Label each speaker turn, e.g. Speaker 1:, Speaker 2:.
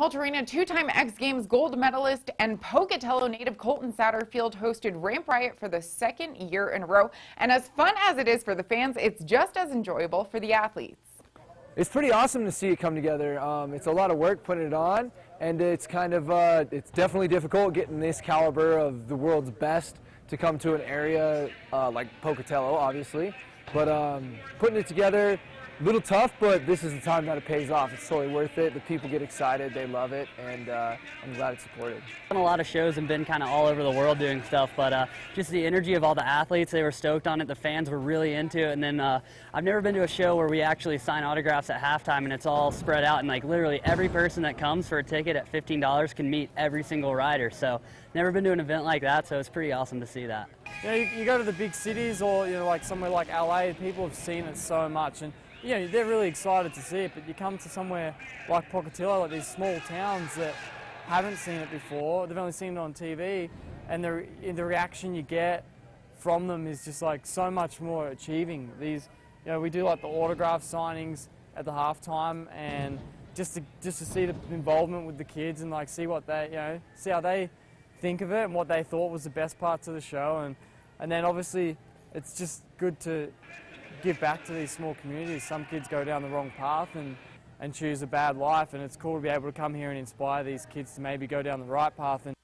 Speaker 1: Holt Arena two-time X Games gold medalist and Pocatello native Colton Satterfield hosted Ramp Riot for the second year in a row. And as fun as it is for the fans, it's just as enjoyable for the athletes.
Speaker 2: It's pretty awesome to see it come together. Um, it's a lot of work putting it on, and it's kind of, uh, it's definitely difficult getting this caliber of the world's best to come to an area uh, like Pocatello, obviously. But um, putting it together, a little tough, but this is the time that it pays off. It's totally worth it. The people get excited, they love it, and uh, I'm glad it's supported.
Speaker 3: I've done a lot of shows and been kind of all over the world doing stuff, but uh, just the energy of all the athletes, they were stoked on it. The fans were really into it, and then uh, I've never been to a show where we actually sign autographs at halftime and it's all spread out, and like literally every person that comes for a ticket at $15 can meet every single rider. So never been to an event like that, so it's pretty awesome to see that.
Speaker 4: You you, you go to the big cities or you know like somewhere like LA, people have seen it so much and you know, they're really excited to see it, but you come to somewhere like Pocatello, like these small towns that haven't seen it before, they've only seen it on TV, and the, the reaction you get from them is just like so much more achieving. These, you know, we do like the autograph signings at the halftime, and just to, just to see the involvement with the kids and like see what they, you know, see how they think of it and what they thought was the best parts of the show, and, and then obviously it's just good to give back to these small communities. Some kids go down the wrong path and, and choose a bad life, and it's cool to be able to come here and inspire these kids to maybe go down the right path. And